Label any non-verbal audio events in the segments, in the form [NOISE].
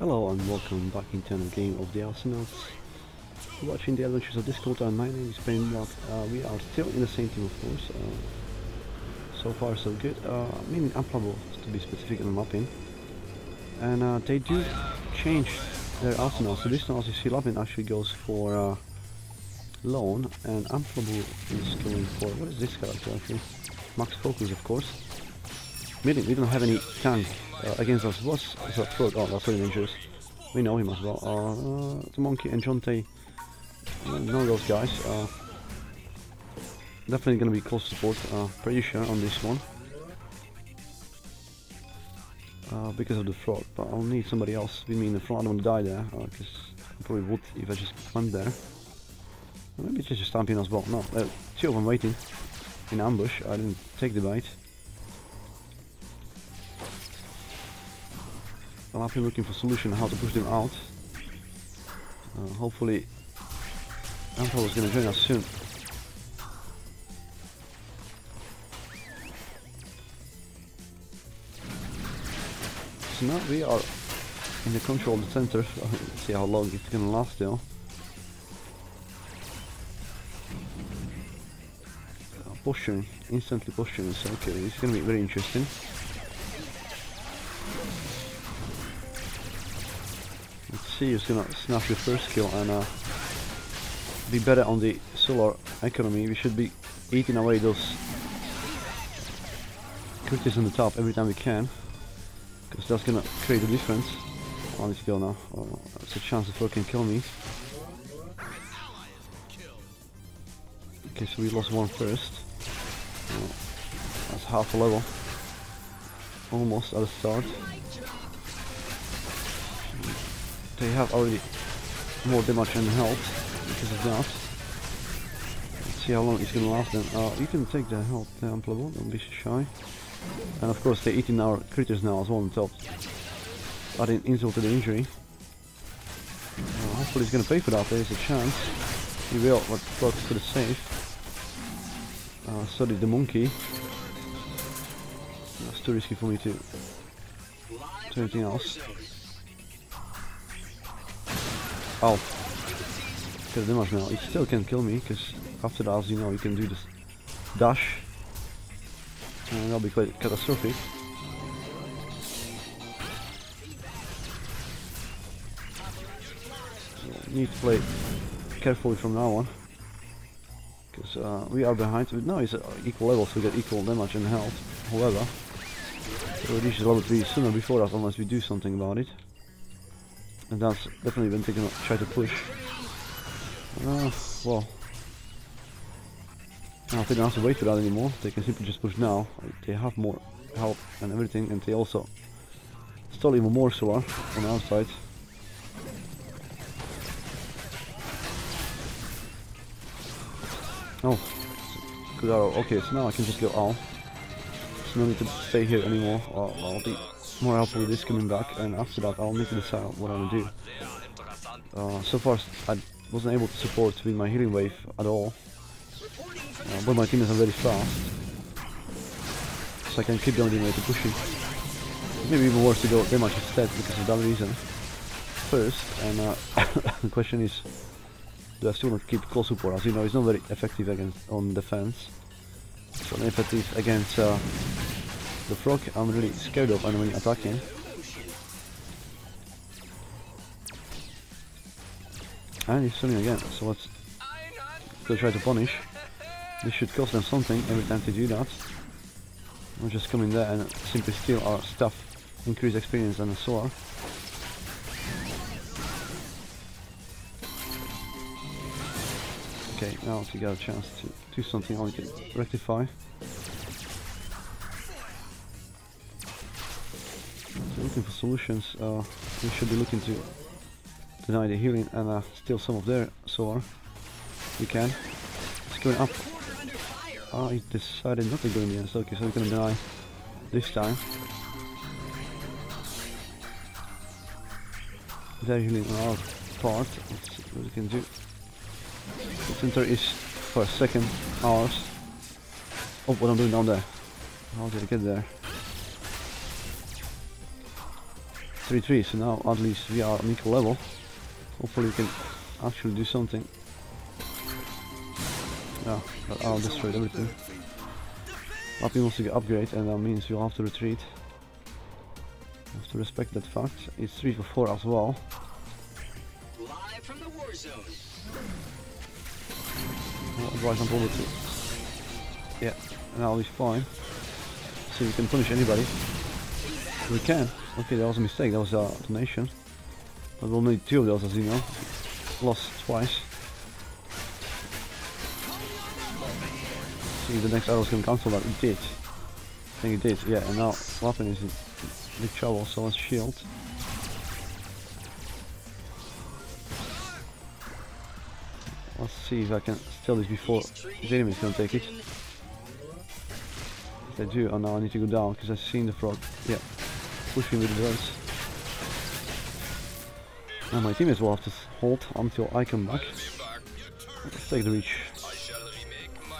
Hello and welcome back into another game of the Awesomenauts. You're watching the Adventures of Discord and my name is Paid in Blood. Uh, we are still in the same team of course. Uh, so far so good. Uh, meaning unplayable to be specific in the mapping. And uh, they do change their arsenal. So this time as you see Lapin actually goes for uh, loan and unplayable is going for what is this character actually? Max Focus of course. Meaning we don't have any tank uh, against us. What's that frog? Oh, that's very dangerous. We know him as well. Uh, the monkey and Jonte. Uh, none of those guys. Uh, definitely going to be close support. Uh, pretty sure on this one. Uh, because of the frog, but I'll need somebody else with me in the front. I don't want to die there, because I probably would if I just went there. Maybe it's just a stamping as well. No, uh, two of them waiting in ambush. I didn't take the bait. Actually looking for solution how to push them out. Uh, hopefully Ampel is going to join us soon. So now we are in the control of the center. [LAUGHS] See how long it's going to last still. Uh, posturing, instantly posturing, so okay, it's going to be very interesting. See who's gonna snatch the first kill and uh, be better on the solar economy. We should be eating away those critters on the top every time we can. Because that's gonna create a difference. On let's now. Oh, that's a chance the foe can kill me. Okay, so we lost one first. Oh, that's half a level. Almost at the start they have already more damage and health because of that. Let's see how long it's gonna last then. Uh, you can take the health down level, don't be shy. And of course they're eating our critters now as well on top. Adding insult to the injury. Uh, hopefully he's gonna pay for that, there's a chance. He will, but close to the safe. Uh, so did the monkey. That's too risky for me to do anything else. Oh. Because damage now. He still can kill me, because after that, you know, you can do this dash. And that'll be quite catastrophic. So, need to play carefully from now on. Because uh, we are behind. No, it's uh, equal level, so we get equal damage and health. However, we reach level 3 sooner before us, unless we do something about it. And that's definitely been taken taking try to push. Uh, well. I don't think they have to wait for that anymore. They can simply just push now. They have more help and everything, and they also stole even more solar on the outside. Oh, good arrow. Okay, so now I can just go out. So no need to stay here anymore. I'll be more helpful with this coming back and after that I'll need to decide what I'm gonna do. Uh, so far I wasn't able to support with my healing wave at all. Uh, but my team is very fast. So I can keep going way to pushing. Maybe even worse to go damage instead because of that reason. First, and uh, [LAUGHS] the question is, do I still want to keep close support? As you know, it's not very effective against on defense. So effective against uh, the frog I'm really scared of when attacking. And he's swimming again, so let's go try to punish. This should cost them something every time they do that. We'll just come in there and simply steal our stuff, increase experience and so on. Okay, now we got a chance to do something, I can rectify. Looking for solutions. Uh, we should be looking to deny the healing and uh, steal some of their solar. We can. It's going up. He decided not to go in the end. Okay, so we're gonna deny this time. They're healing our part. What we can do. The center is for a second ours. Oh, what I'm doing down there. How did I get there? 3-3, so now at least we are on equal level. Hopefully we can actually do something. Yeah, but I'll destroy everything. Lappy wants to get upgrade and that means we'll have to retreat. Have to respect that fact. It's 3 for 4 as well. Live from the war zone. Well, Otherwise I'm probably. Yeah, now he's fine. So we can punish anybody. We can. Okay, that was a mistake, that was a donation. But we'll need two of those as you know. Lost twice. See if the next arrows can cancel that. It did. I think it did, yeah, and now weapon is in big trouble, so let's shield. Let's see if I can steal this before the enemy's gonna take it. If they do, oh no, I need to go down because I've seen the frog. Yeah, pushing with the drones. Now my teammates will have to hold until I come back. Let's take the reach.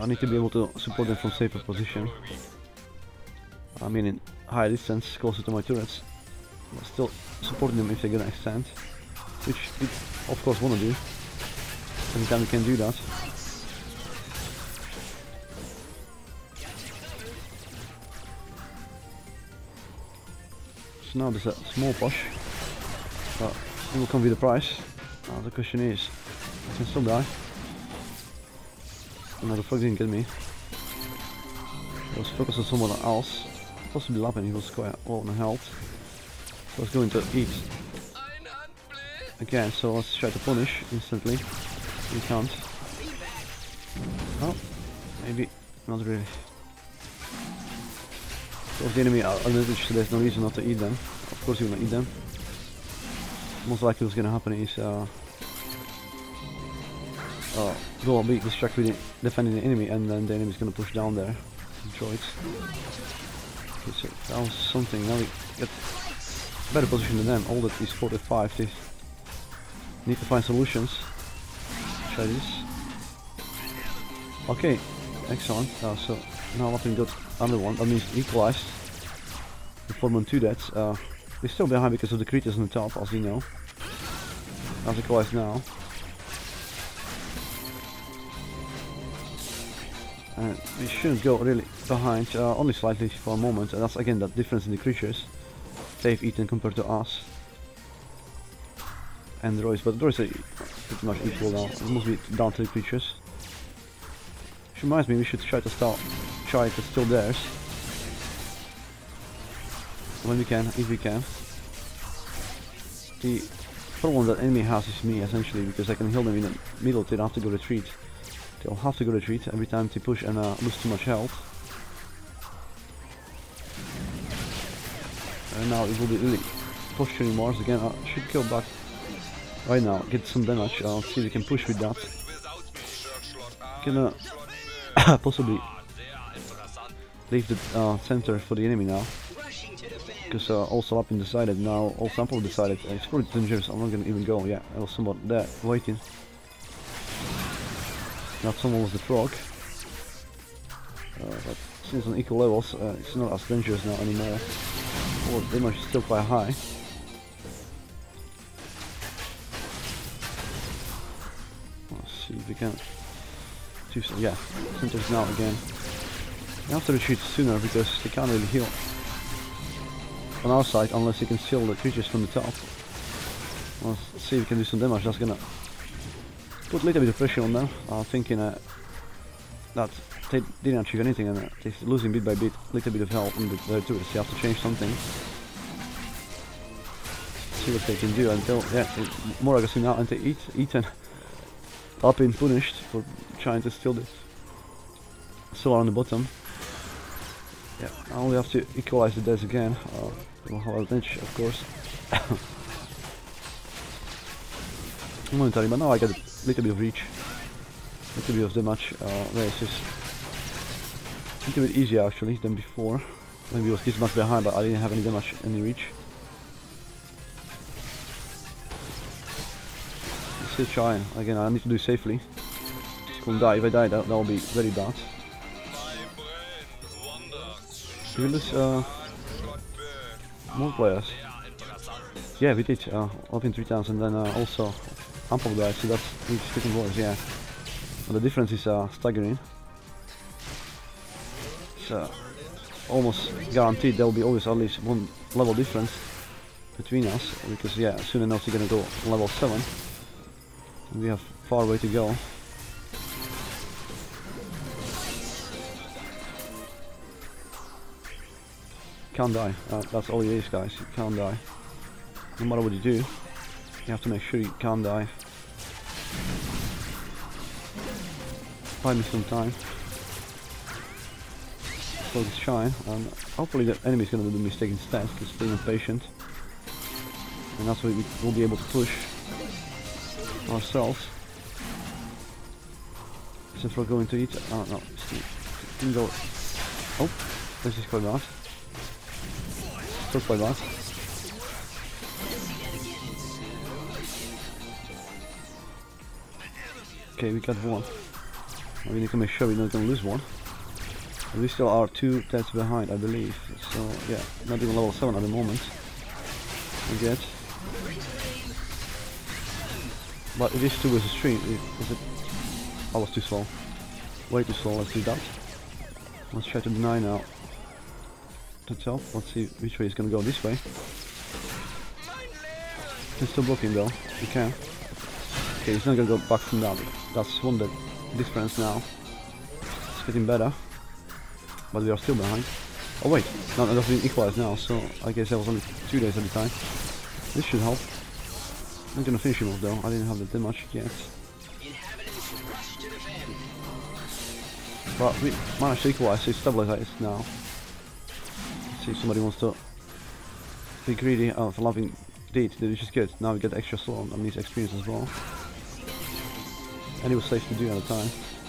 I need to be able to support them from safer position. I mean in high distance, closer to my turrets. But still supporting them if they're gonna extend. Which we of course wanna do. Every time we can do that. So now there's a small push. But it will come with the price. Now the question is, I can still die. No, Another frog didn't get me. I was focused on someone else. Possibly Lapin, he was quite low on health. So I was going to eat again, so let's try to punish instantly. We can't. Oh, maybe not really. So if the enemy are there's no reason not to eat them. Of course you wanna eat them. Most likely what's gonna happen is uh, uh, go be distracted with defending the enemy and then the enemy's gonna push down there. Droids. Okay, so that was something. Now we get better position than them. All that is 45. They need to find solutions. Try this. Okay, excellent. Uh, so now Lapin got another one. That means equalized. The 4 2 deaths. Uh, we're still behind because of the creatures on the top, as you know. That's equalized now. And we shouldn't go really behind, uh, only slightly for a moment, and that's again that difference in the creatures they've eaten compared to us. And the droids, but the droids are pretty much equal now, it must be down to the creatures. Which reminds me, we should try to start, try to still theirs. When we can, if we can. The problem that enemy has is me, essentially, because I can heal them in the middle, they don't have to go retreat. They'll have to go retreat every time they push and uh, lose too much health. And now it will be really posturing Mars again. I should go back right now, get some damage. I'll see if we can push with that. Gonna [COUGHS] possibly leave the uh, center for the enemy now. Rushing to defend. Because uh, also up and decided now, all sample decided uh, it's probably dangerous, I'm not gonna even go. Yeah, there was someone there waiting. Not someone was the frog. Uh, but since on equal levels, uh, it's not as dangerous now anymore. Or damage is still quite high. Let's see if we can. Yeah, centers now again. You have to retreat sooner because they can't really heal on our side unless you can seal the creatures from the top. Let's see if we can do some damage. That's gonna put a little bit of pressure on them. I'm thinking uh, that they didn't achieve anything and uh, they're losing bit by bit, a little bit of health in the, turrets. You have to change something. See what they can do until yeah, they, more aggressive now they eat eaten I've been punished for trying to steal this. Still on the bottom. Yeah, I only have to equalize the deaths again. Uh, we'll have advantage, of course. [COUGHS] Momentary, but now I get a little bit of reach. A little bit of damage. Uh, where it's just a little bit easier actually than before. Maybe it was this much behind, but I didn't have any damage, any reach. Still trying. Again, I need to do safely. Couldn't die. If I die, that that will be very bad. Lose uh, more players? Yeah, we did. Uh, three times and then uh, also ample guys. So that's each sticking wars. Yeah. But the difference is uh, staggering. So almost guaranteed there will be always at least one level difference between us because yeah, soon enough you're gonna go level seven. We have far way to go. Can't die. Uh, that's all it is, guys. You can't die. No matter what you do, you have to make sure you can't die. Buy me some time. Focus shine, and hopefully the enemy's gonna do the mistake instead, because being impatient. And that's why we will be able to push ourselves. Since we're going to eat. Oh no, can go. Oh, this is quite bad. Still quite bad. Okay, we got one. We need to make sure we're not gonna lose one. We still are two deaths behind, I believe. So yeah, not even level 7 at the moment. We get. But it is 2 versus 3. Is it... I was too slow. Way too slow, let's do that. Let's try to deny now. To tell. Let's see which way is gonna go this way. Still block him though. We can. Okay, he's not gonna go back from that. That's one the difference now. It's getting better. But we are still behind. Oh wait, no, that's equalized now, so I guess that was only two days at a time. This should help. I'm gonna finish him off though, I didn't have that much yet. But we managed to equalize, so stabilize it now. See if somebody wants to be greedy. Oh, for loving deed, which is good. Now we get extra slow and these experience as well. And it was safe to do at the time.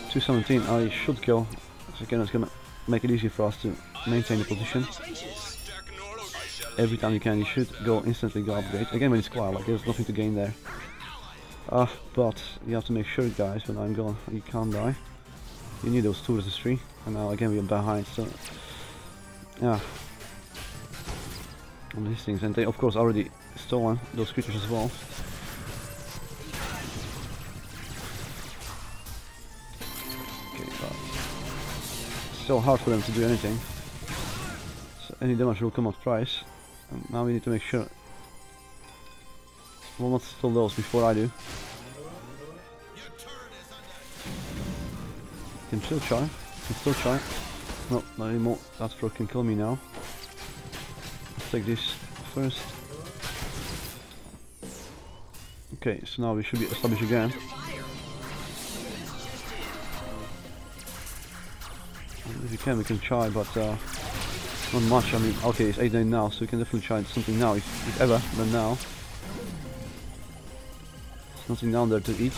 217, I should kill. So again, it's gonna make it easier for us to maintain the position. Every time you can, you should go instantly go upgrade. Again, when it's quiet, like there's nothing to gain there. Uh, but you have to make sure, guys, when I'm gone, you can't die. You need those two three, and now again we are behind. So, yeah, on these things, and they of course already stolen those creatures as well. Okay, but still hard for them to do anything. So any damage will come at price. And now we need to make sure. We'll not steal those before I do. Can still try. Can still try. No, not anymore. That throw can kill me now. Take this first. Okay, so now we should be established again. If you can, we can try, but uh, not much. I mean, okay, it's 8 9 now, so we can definitely try something now. If, if ever, then now. There's nothing down there to eat.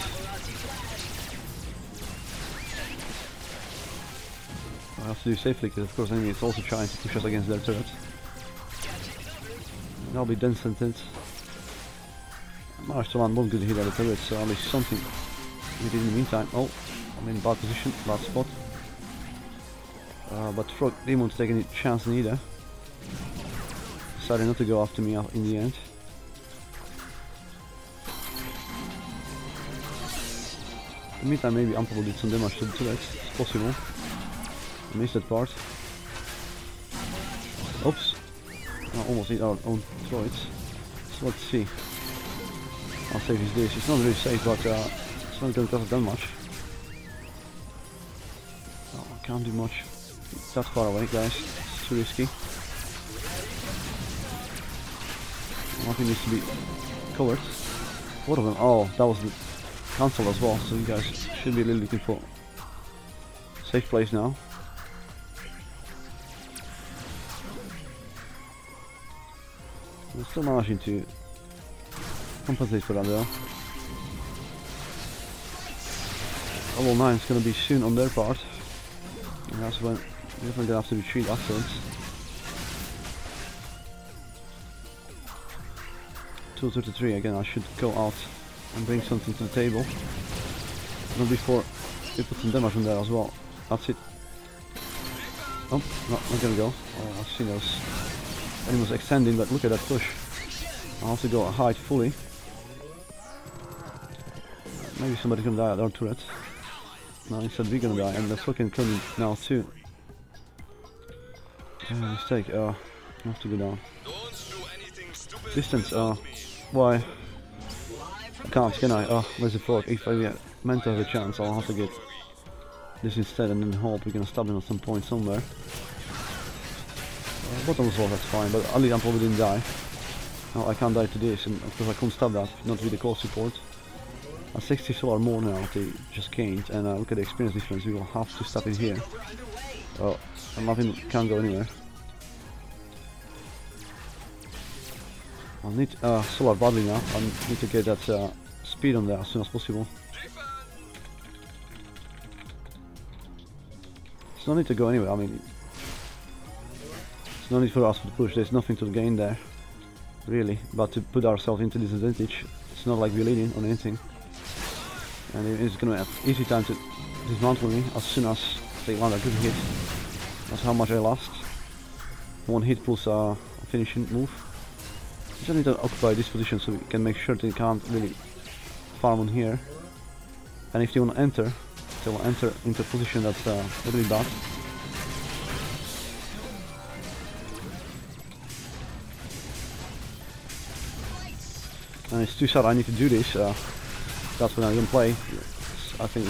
I have to do safely, because of course enemy is also trying to push us against their turret. I'll be done sentence. Managed to land one good hit at the turret, so at least something we did in the meantime. Oh, I'm in bad position, bad spot. Uh, but Frog to take any chance neither. Decided not to go after me in the end. In the meantime, maybe Ampel did some damage to the turret. It's possible. I missed that part. Oops. Almost hit our own droids. So let's see. How safe is this? It's not really safe, but uh, it's not going to cost that much. Oh, I can't do much. It's that far away, guys. It's too risky. Nothing needs to be covered. What of them? Oh, that was the console as well, so you guys should be really looking for safe place now. Still managing to compensate for that though. Level 9 is going to be soon on their part. And that's when we're definitely going to have to retreat afterwards. 233 again, I should go out and bring something to the table. Not before we put some damage on there as well. That's it. Oh, no, not gonna go. Oh, I've seen those animals extending, but look at that push. I'll have to go hide fully. Maybe somebody can die at our turret. No, instead we're gonna die, and the fucking me now too. Uh, mistake, uh, I have to go down. Distance, uh, why? I can't, can I? Oh, where's the frog? If I get meant to have a chance, I'll have to get this instead and then hope we can stab him at some point somewhere. Uh, bottom that's fine, but at least I probably didn't die. No, I can't die to this, and of course I couldn't stop that, not with the core support. At 60 solar more now, they just gained, and uh, look at the experience difference, we will have to stop it here. Oh, and nothing can't go anywhere. I need uh, solar badly now, I need to get that uh, speed on there as soon as possible. There's no need to go anywhere, I mean... There's no need for us to push, there's nothing to gain there. Really, but to put ourselves into disadvantage. It's not like we're leading on anything. And it's gonna have easy time to dismantle me as soon as they land a good hit. That's how much I lost. One hit plus a finishing move. We just need to occupy this position so we can make sure they can't really farm on here. And if they want to enter, they will enter into a position that's uh, really bad. And it's too sad I need to do this. That's when I can play. It's, I think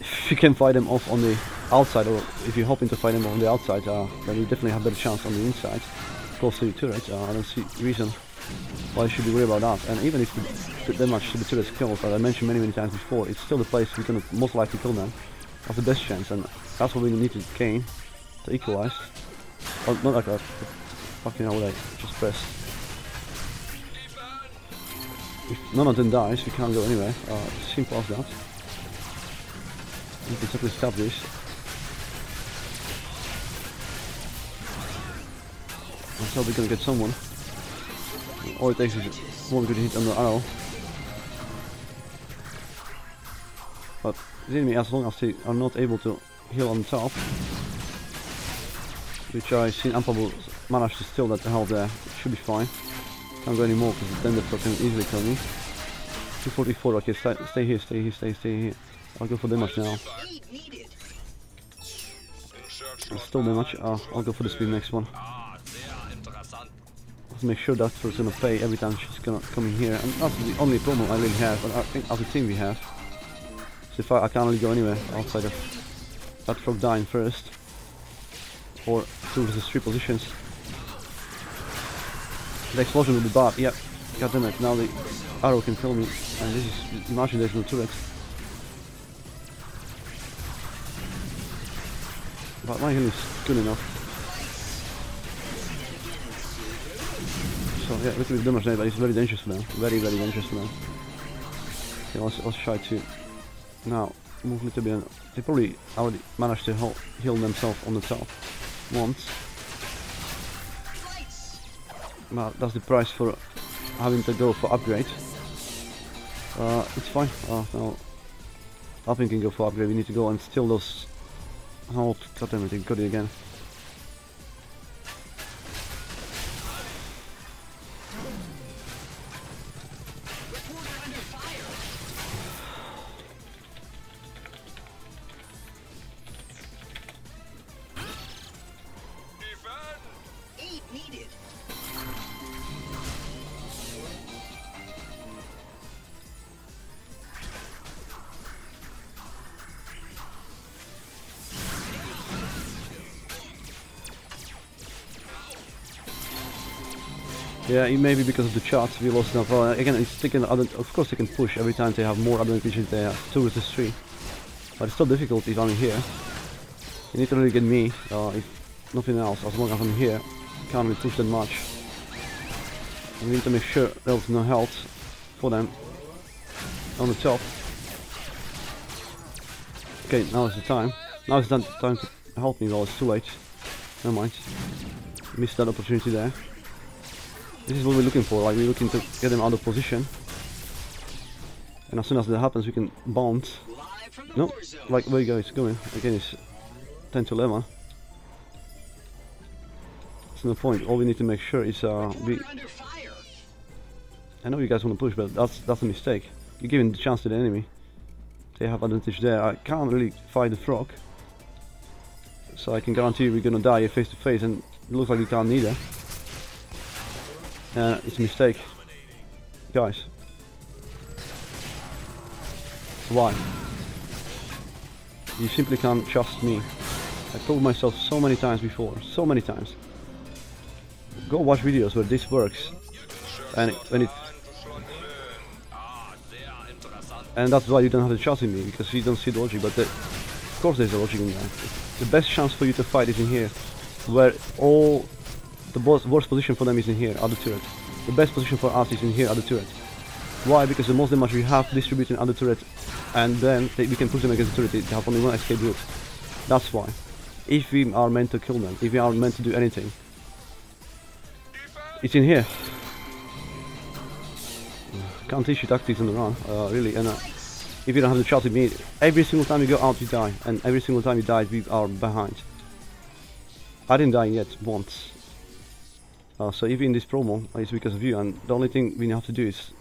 if you can fight them off on the outside, or if you're hoping to fight them on the outside, uh, then you definitely have better chance on the inside. Close to the turret, uh, I don't see reason why you should be worried about that. And even if the, the damage to the turret kills, as I mentioned many many times before, it's still the place we can most likely kill them. That's the best chance, and that's what we need to gain to equalize. Oh, not like that. Fucking hell, what I just pressed. If none of them dies, we can't go anywhere. Uh, simple as that. We can simply stop this. How we're gonna get someone. All it takes is one good hit on the arrow. But the enemy, as long as they are not able to heal on top, which I seen Ampable manage to steal that health there, it should be fine. Can't go anymore because then the can easily kill me. 244, okay, stay, stay here, stay here, stay, stay here. I'll go for damage now. Still damage, uh, I'll go for the speed next one. Let's make sure that first gonna pay every time she's gonna come in here. And that's the only problem I really have, but I think as a team we have. So if I, I can't really go anywhere outside of that frog dying first. Or two versus three positions. The explosion will be bad, yep. God damn it, now the arrow can kill me. And this is, imagine there's no turret. But my healing is good enough. So yeah, little bit damage there, but it's very dangerous now. Very, very dangerous now. Okay, let's, let's try to now move a little bit. They probably already managed to heal, heal themselves on the top once. But that's the price for having to go for upgrade. Uh, it's fine. Uh, no, can go for upgrade. We need to go and steal those. Oh, god it! Got it again. Yeah, it may be because of the charts we lost enough. Well, again, it's taken. Other, of course, they can push every time they have more advantage. They have two versus three, but it's still difficult if I'm here. You need to really get me, uh, if nothing else. As long as I'm here, can't really push that much. We need to make sure there's no health for them on the top. Okay, now is the time. Now is the time to help me. Well, it's too late. Never mind. Missed that opportunity there. This is what we're looking for, like we're looking to get them out of position. And as soon as that happens we can bounce. No, like where you it's going. Again it's 10 to 11. It's no point. All we need to make sure is uh, we. I know you guys want to push, but that's that's a mistake. You're giving the chance to the enemy. They have advantage there. I can't really fight the frog. So I can guarantee you we're gonna die face to face and it looks like we can't neither. Uh, it's a mistake. Guys. Why? You simply can't trust me. I told myself so many times before, so many times. Go watch videos where this works. And it, when it and that's why you don't have the trust in me because you don't see the logic. But the, of course, there's a logic in that. The best chance for you to fight is in here, where all the worst, position for them is in here, at the turret. The best position for us is in here, at the turret. Why? Because the most damage we have distributed the turret, and then they, we can push them against the turret. They have only one escape route. That's why. If we are meant to kill them, if we are meant to do anything, it's in here. Can't you tactics on the run, uh, really. And uh, if you don't have the shot with me, every single time you go out, you die, and every single time you die, we are behind. I didn't die yet once. Uh, so even in this promo uh, is because of you, and the only thing we have to do is,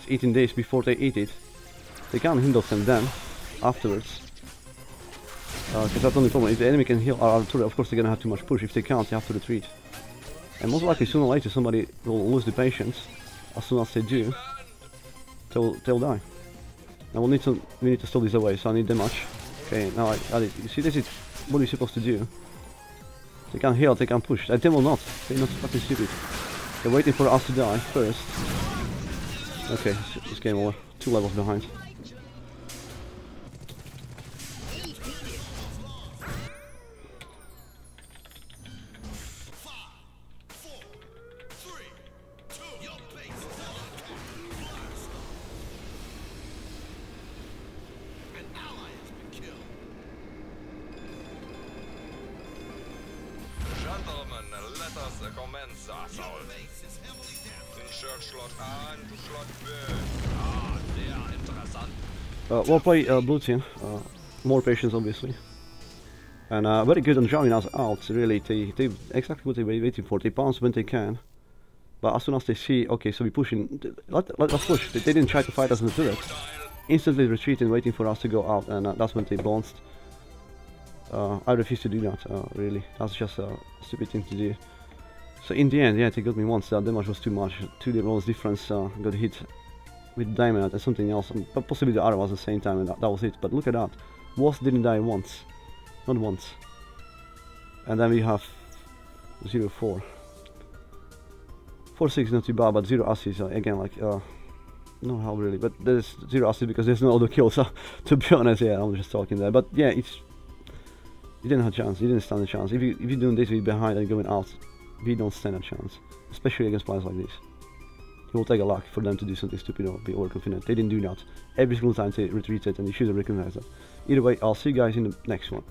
is 18 days before they eat it. They can't heal them then, afterwards. Uh, because that's the only problem. If the enemy can heal uh, our turret, of course they're gonna have too much push. If they can't, they have to retreat. And most likely, sooner or later, somebody will lose the patience. As soon as they do, they'll they'll die. Now we need to we need to steal this away. So I need damage. Okay, now I it. You see, this is what we're supposed to do. They can heal, they can push. They will not. They're not fucking stupid. They're waiting for us to die first. Okay, this game over. Two levels behind. Sehr interessant. Uh, we'll play uh, blue team. Uh, more patience, obviously. And uh, very good on drowning us out. Really, they they exactly what they were waiting for. They bounce when they can, but as soon as they see, okay, so we're pushing. Let, let us push. They, they didn't try to fight us in the turret. Instantly retreating, waiting for us to go out, and uh, that's when they bounced. Uh, I refuse to do that. Uh, really, that's just a stupid thing to do. So in the end, yeah, they got me once. That damage was too much. Two rolls difference. Uh, got hit with diamond and something else, but possibly the other was the same time, and that, that was it. But look at that, Wasp didn't die once, not once. And then we have zero four. Four six not too bad, but zero assists uh, again, like uh, no help really. But there's zero assists because there's no other kills. [LAUGHS] So to be honest, yeah, I'm just talking there. But yeah, it's you didn't have a chance. You didn't stand a chance. If you if you're doing this, we're behind and going out. We don't stand a chance, especially against players like this. It will take a lot for them to do something stupid or be overconfident. They didn't do that. Every single time they retreated and you should have recognized that. Either way, I'll see you guys in the next one.